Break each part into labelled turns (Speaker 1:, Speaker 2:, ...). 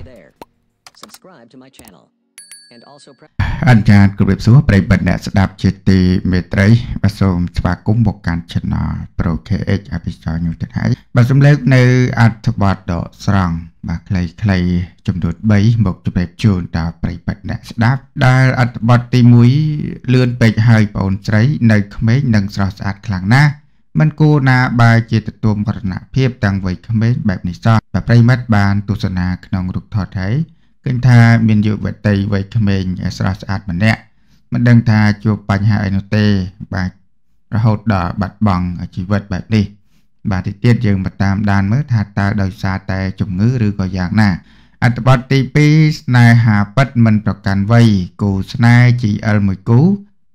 Speaker 1: Hey there. Subscribe to my channel. And also press
Speaker 2: អញ្ចាតគោរពសួរប្រិយមិត្តអ្នកស្ដាប់ជាទីមេត្រីបាទសូមស្វាគមន៍មកកាន់ Channel Pro KH អភិសរញុទាំងហើយបាទសំឡេងនៅអត្ថបទដកស្រង់បាទខ្លីៗចំនួន3មកជម្រាបជូនដល់ប្រិយមិត្តអ្នកស្ដាប់ដែលអត្ថបទទី1លឿនពេកហើយបងអូនស្រី នៅក្មេងនិងស្រស់ស្អាតខ្លាំងណាស់ មិនគួរណាបើជាទទួលមរណភាពទាំងវ័យក្មេងបែបនេះសោះបាទប្រិយមិត្តបានទស្សនាក្នុងរូបថតហើយឃើញថាមានយុវតីវ័យក្មេងស្រស់ស្អាតម្នាក់មិនដឹងថាជួបបញ្ហាអីនោះទេបាទរហូតដល់បាត់បង់ជីវិតបែបនេះបាទទីទៀតយើងមកតាមដានមើលថាតើដោយសារតែជំងឺឬក៏យ៉ាងណាអត្ថបទទី2ស្នេហាពិតមិនប្រកាន់វ័យគូស្នេហ៍ GL មួយគូ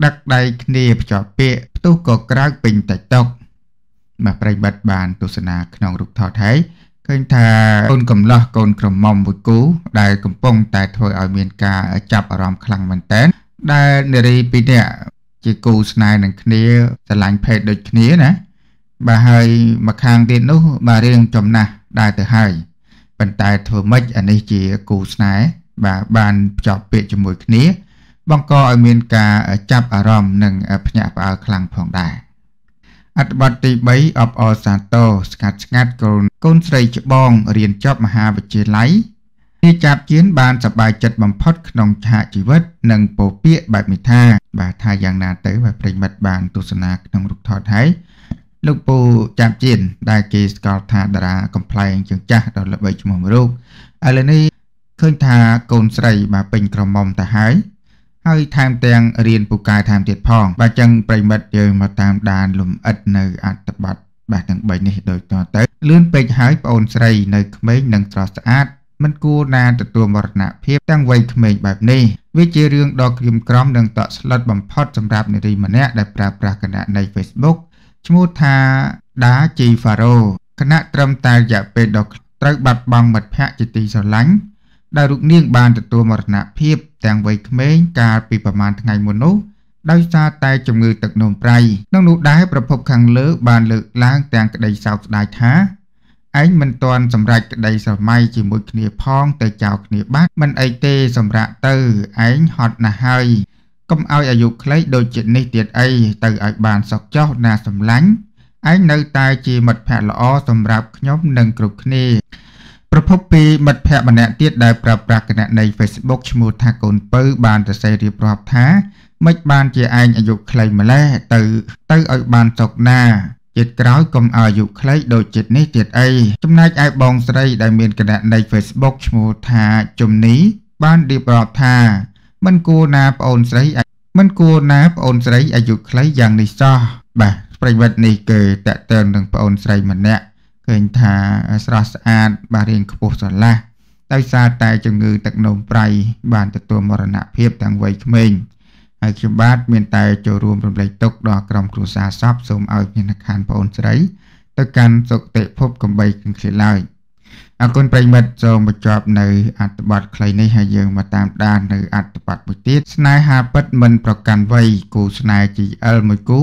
Speaker 2: ដឹកដៃគ្នាភ្ជាប់ពាក្យផ្ទុះក៏ក្រៅពេញតិចតុក បាទប្រិយមិត្តបានទស្សនាក្នុងរូបថតហើយឃើញថាកូនកំឡោះកូនក្រមុំមួយគូដែលកំពុងតែធ្វើឲ្យមានការចាប់អារម្មណ៍ខ្លាំងមែនតើដែលនារីពីរនាក់ជាគូស្នេហ៍នឹងគ្នាស្រឡាញ់ភេទដូចគ្នាណាបាទហើយមកខាងទៀតនោះបាទរៀងចំណាស់ដែរទៅហើយប៉ុន្តែធ្វើម៉េចអានេះជាគូស្នេហ៍បាទបានភ្ជាប់ពាក្យជាមួយគ្នាបង្កឲ្យមានការចាប់អារម្មណ៍និងភ្ញាក់ផ្អើលខ្លាំងផងដែរ អត្ថបទទី3អបអរសាទរស្កាត់ស្ងាត់កូនកូនស្រីច្បងរៀនចប់មហាវិទ្យាល័យនាយចាប់ជៀនបានសប្បាយចិត្តបំផុតក្នុងឆាកជីវិត និងពោពាកបែបនេះថា បាទថាយ៉ាងណាទៅបាទប្រិមិត្តបានទស្សនាក្នុងរូបថតហើយលោកពូចាប់ជៀនដែលគេស្គាល់ថាតារាកំ pl ែងជាងចាស់ដ៏ល្បីឈ្មោះមួយរូបឥឡូវនេះឃើញថាកូនស្រីបាទពេញក្រមុំទៅហើយ ហើយថែមទាំងរៀនពូកែថែមទៀតផងបាទចឹងប្រិមិត្តយើងមកតាមដានលំអិតនៅអត្ថបទបាទទាំង3នេះដូចតទៅលឿនពេកហើយប្អូនស្រីនៅក្មេងនិងស្រស់ស្អាតមិនគួរណាទទួលមរណភាពទាំងវ័យក្មេងបែបនេះវាជារឿងដ៏ក្រៀមក្រំនិងតក់ស្លុតបំផុតសម្រាប់នារីម្នាក់ដែលប្រើប្រាស់គណនី Facebook ឈ្មោះថាដាជីហ្វារ៉ូគណៈត្រឹមតែរយៈពេលដ៏ត្រូវបាត់បង់មិត្តភ័ក្តិជាទីស្រឡាញ់ ដែលរូបនាងបានទទួលមរណភាពទាំងវ័យក្មេងកាលពីប្រមាណថ្ងៃមុននោះដោយសារតែជំងឺទឹកនោមប្រៃក្នុងនោះដែរប្រភពខាងលើបានលើកឡើងទាំងក្តីសោកស្ដាយថាឯងមិនទាន់សម្រេចក្តីស្រមៃជាមួយគ្នាផងទៅចោលគ្នាបាត់មិនអីទេសម្រាប់ទៅឯងហត់ណាស់ហើយកុំឲ្យអាយុខ្លីដូចជានេះទៀតអីទៅឲ្យបានសុខចុះណាសម្លាញ់ឯងនៅតែជាមិត្តភក្តិល្អសម្រាប់ខ្ញុំនិងគ្រប់គ្នា ប្រភពពីមិត្តភ័ក្តិម្នាក់ទៀតដែលប្រើប្រាស់គណនី Facebook ឈ្មោះថាកូនពៅបានសរសេររៀបរាប់ថាមិនបានជាឯងអាយុខ្លីម្លេះទៅទៅឲ្យបានសុខណាជាតិក្រោយកុំឲ្យអាយុខ្លីដូចជាតិនេះទៀតអីចំណែកឯបងស្រីដែលមានគណនី Facebook ឈ្មោះថាជំនីបានរៀបរាប់ថាមិនគួរណាប្អូនស្រីមិនគួរណាប្អូនស្រីអាយុខ្លីយ៉ាងនេះសោះបាទប្រិយមិត្តនេះគឺតកតើនឹងប្អូនស្រីម្នាក់ ឃើញថាស្រស់ស្អាតបាទរៀងខ្ពស់ស្រឡះដោយសារតែជំងឺទឹកនោមប្រៃបានទទួលមរណភាពទាំងវ័យក្មេងហើយខ្ញុំបាទមានតែចូលរួមរំលែកទុកដល់ក្រុមគ្រួសារសពសូមឲ្យមានខានប្អូនស្រី ទៅកាន់សុគតិភពកំបីគង្ឃ្លាឡើយអរគុណប្រិមិត្តសូមបញ្ចប់នៅអត្ថបទខ្លីនេះហើយយើងមកតាមដាននៅអត្ថបទមួយទៀតស្នេហាពិតមិនប្រកាន់វ័យគូស្នេហ៍ GL មួយគូ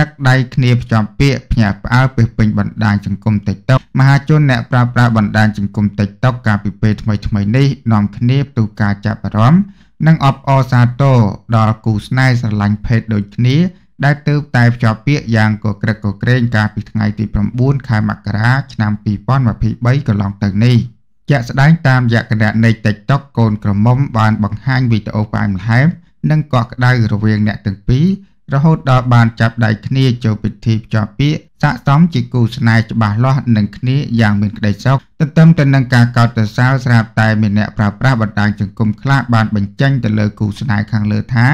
Speaker 2: ដឹកដៃគ្នាភ្ជាប់ពាក្យផ្ញើផ្អើលពេញពេញបណ្ដាញសង្គម TikTok មហាជនអ្នកប្រើប្រាស់បណ្ដាញសង្គម TikTok កាលពីពេលថ្មីៗនេះនាំគ្នាផ្ទុះការចាប់អារម្មណ៍និងអបអរសាទរដល់គូស្នេហ៍ស្រឡាញ់ភេទដូចគ្នាដែលទើបតែភ្ជាប់ពាក្យយ៉ាងកក្រឹកកក្រែងកាលពីថ្ងៃទី9ខែមករាឆ្នាំ2023កន្លងទៅនេះជាក់ស្ដែងតាមរយៈគណនី TikTok កូនក្រមុំបានបង្ហាញវីដេអូផ្អែមល្ហែមនិងកក់ក្ដៅរវាងអ្នកទាំងពីរ រហូតដល់បានចាប់ដៃគ្នាចូលពិធីភ្ជាប់ពាក្យស័ក្តិសមជាគូស្នេហ៍ច្បាស់លាស់នឹងគ្នាយ៉ាងមានក្តីសុខទន្ទឹមទៅនឹងការកោតសរសើរស្រាប់តែមានអ្នកប្រើប្រាស់បណ្ដាញសង្គមខ្លះបានបញ្ចេញទៅលើគូស្នេហ៍ខាងលើថា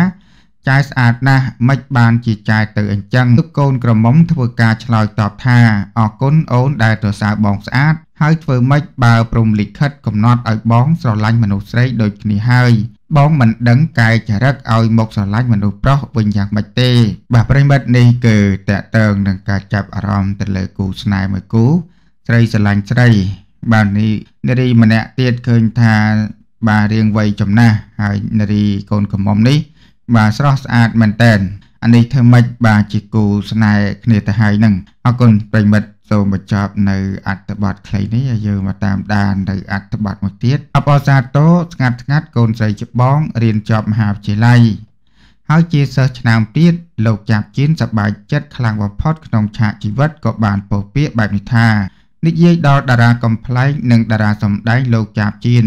Speaker 2: ចាយស្អាតណាស់មិនបានជាចាយទៅអញ្ចឹងទុកកូនក្រមុំធ្វើការឆ្លើយតបថាអរគុណអូនដែលទៅសើបងស្អាតហើយធ្វើម៉េចបើព្រមលិខិតកំណត់ឲ្យបងស្រឡាញ់មនុស្សស្រីដូចគ្នាហើយ បងមិនដឹងកាយចរិតឲ្យមកស្រឡាញ់មនុស្សប្រុសវិញយ៉ាងម៉េចទេ បាទប្រិមិត្តនេះគឺតកតើងនឹងការចាប់អារម្មណ៍ទៅលើគូស្នេហ៍មួយគូស្រីស្រឡាញ់ស្រី បាទនេះនារីម្នាក់ទៀតឃើញថាបាទរៀងវ័យចំណាស់ហើយនារីកូនកំមុំនេះ បាទស្រស់ស្អាតមែនតែនអានេះធ្វើម៉េចបាទជាគូស្នេហ៍គ្នាទៅហើយនឹងអរគុណប្រិមិត្ត សូមបញ្ចប់នៅអត្ថបទខ្លីនេះហើយយើងមកតាមដាននៅអត្ថបទមួយទៀតអបអសាទរស្ងាត់ស្ងាត់កូនស្រីច្បងរៀនចប់មហាវិទ្យាល័យហើយជាសិស្សឆ្នាំទៀតលោកចាប់ជៀនសប្បាយចិត្តខ្លាំងបំផុតក្នុងឆាកជីវិតក៏បានពោលពាក្យបែបនេះថានិយាយដល់តារាកំ pl ែងនិងតារាសម្ដែងលោកចាប់ជៀន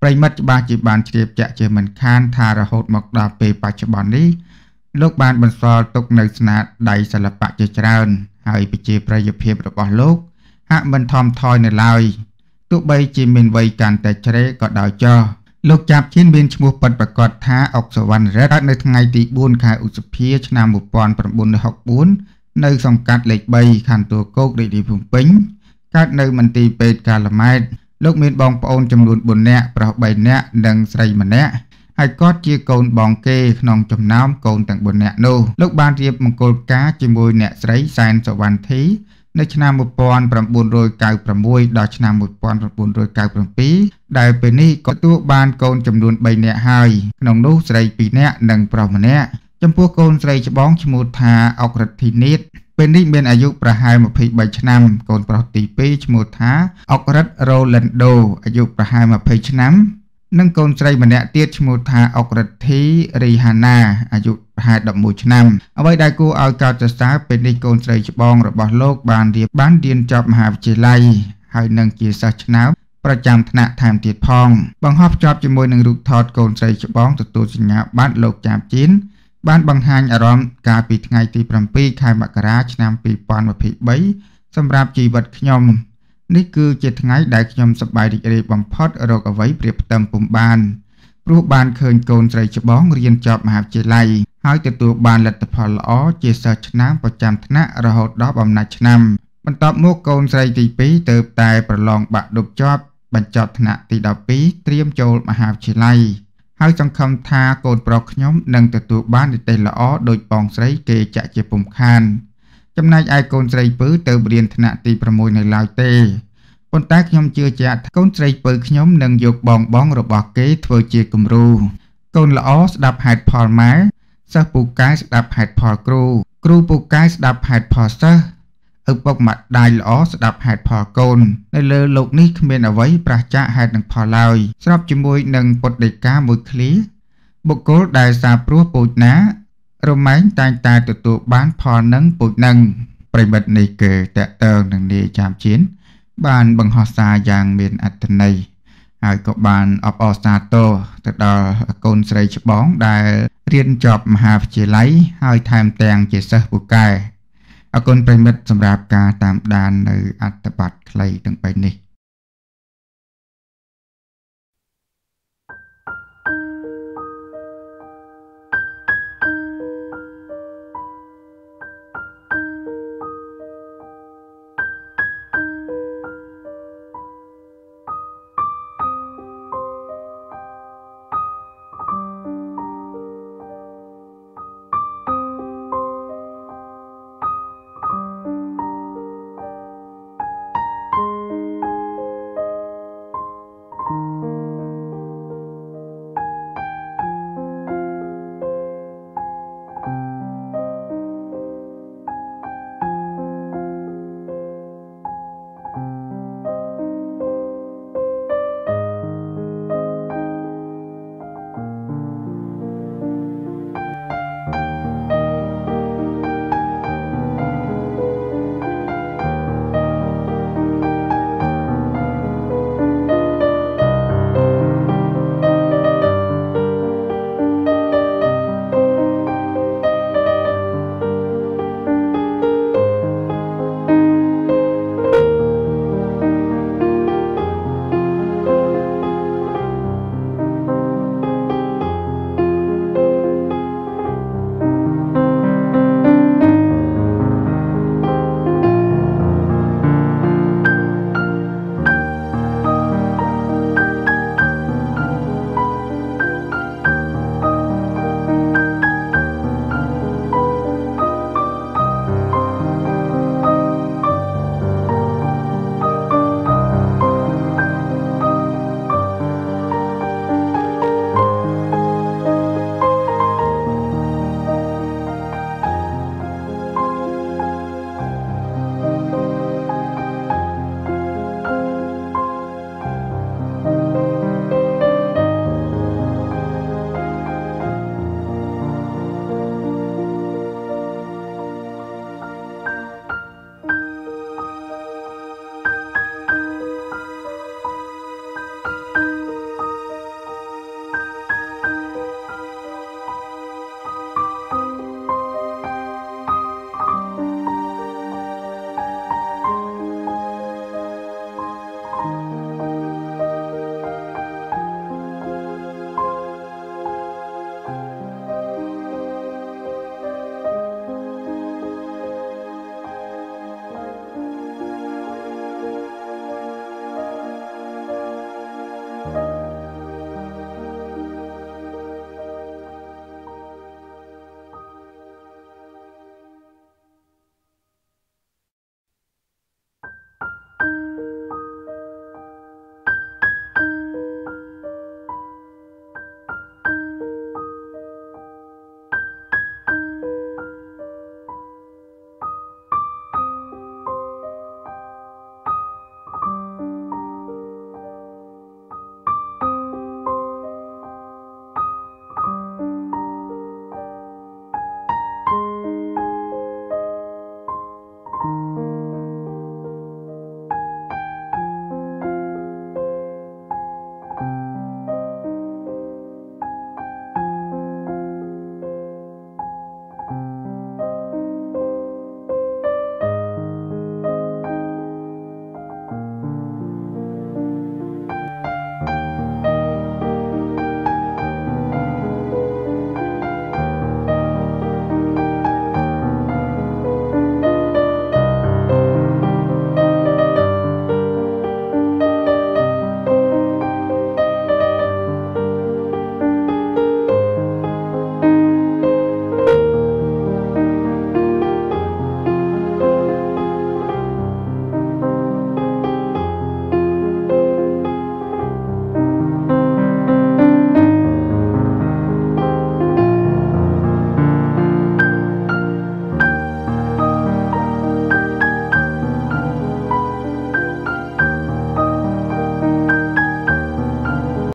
Speaker 2: ប្រិមិត្តច្បាស់ជាបានជ្រាបចាក់ជាមិនខានថារហូតមកដល់ពេលបច្ចុប្បន្ននេះលោកបានបន្សល់ទុកនៅស្នាដៃសិល្បៈជាច្រើន ហើយប្រជាប្រិយភាពរបស់លោកហាក់មិនថមថយនៅឡើយទោះបីជាមានវ័យកាន់តែជ្រេក៏ដោយចុះលោកចាប់ជៀនមានឈ្មោះពិតប្រាកដថាអុកសវណ្ណរិទ្ធកើតនៅថ្ងៃទី4ខែឧសភាឆ្នាំ1964នៅសង្កាត់លេខ3ខណ្ឌទួលគោករាជធានីភ្នំពេញកើតនៅមន្ទីរពេទ្យកាឡម៉ែតលោកមានបងប្អូនចំនួន4នាក់ប្រុស3នាក់និងស្រីម្នាក់ ហើយគាត់ជាកូនបងគេក្នុងចំណោមកូនទាំង4នាក់នោះលោកបានរៀបមង្គលការជាមួយអ្នកស្រីសែនសវណ្ណធីនៅឆ្នាំ1996ដល់ឆ្នាំ1997ដែលពេលនេះក៏ទទួលបានកូនចំនួន3នាក់ហើយក្នុងនោះស្រី2នាក់និងប្រុសម្នាក់ចំពោះកូនស្រីច្បងឈ្មោះថាអុករិទ្ធីនីតពេលនេះមានអាយុប្រហែល23ឆ្នាំ កូនប្រុសទី2ឈ្មោះថាអុករិតរ៉ូឡិនដូអាយុប្រហែល20ឆ្នាំ និងកូនស្រីម្នាក់ទៀតឈ្មោះថាអុករិទ្ធីរីហាណាអាយុប្រហែល11ឆ្នាំអ្វីដែលគួរឲ្យកោតសរសើរពេលនេះកូនស្រីច្បងរបស់លោកបានរៀបបានរៀនចប់មហាវិទ្យាល័យហើយនឹងជាសិស្សឆ្នើមប្រចាំថ្នាក់ថែមទៀតផង បង្ហោះភ្ជាប់ជាមួយនឹងរូបថតកូនស្រីច្បងទទួលសញ្ញាបត្រលោកចាបជៀនបានបង្ហាញអារម្មណ៍កាលពីថ្ងៃទី7ខែមករាឆ្នាំ2023សម្រាប់ជីវិតខ្ញុំ នេះគឺជាថ្ងៃដែលខ្ញុំសប្បាយរីករាយបំផុតរកអ្វីប្រៀបផ្ទឹមពុំបានព្រោះបានឃើញកូនស្រីច្បងរៀនចប់មហាវិទ្យាល័យហើយទទួលបានលទ្ធផលល្អជាសិស្សឆ្នាំប្រចាំថ្នាក់រហូតដល់បំណាច់ឆ្នាំ បន្ទាប់មកកូនស្រីទី2ទៅតែប្រឡងបាក់ឌុបជាប់បញ្ចប់ថ្នាក់ទី12ត្រៀមចូលមហាវិទ្យាល័យហើយសង្ឃឹមថាកូនប្រុសខ្ញុំនឹងទទួលបាននិទេសល្អដោយបងស្រីគេចាក់ជាពុំខាន ចំណែកឯកូនស្រីពៅទៅរៀនថ្នាក់ទី6នៅឡើយទេប៉ុន្តែខ្ញុំជឿជាក់ថាកូនស្រីពៅខ្ញុំនឹងយកបងបងរបស់គេធ្វើជាគំរូកូនល្អស្ដាប់ហេតុផលម៉ែសិស្សពូកែស្ដាប់ហេតុផលគ្រូ គ្រូពូកែស្ដាប់ហេតុផលសិស្សឪពុកម្ដាយល្អស្ដាប់ហេតុផលកូន នៅលើលោកនេះគ្មានអ្វីប្រះចាកហេតុនិងផលឡើយស្របជាមួយនឹងពុទ្ធដីកាមួយឃ្លាបុគ្គលដែលសាព្រោះពូជណា រមែងតែងតែទទួលបានផលនឹងពូជនឹងប្រិមិត្តនេះគឺតកតើនឹងនាយចាំជៀនបានបង្ហោះសារយ៉ាងមានអត្ថន័យហើយក៏បានអបអរសាទរទៅដល់កូនស្រីច្បងដែលរៀនចប់មហាវិទ្យាល័យហើយថែមទាំងជាសិស្សពូកែអគុណប្រិមិត្តសម្រាប់ការតាមដាននៅអត្ថបទខ្លីទាំង3នេះ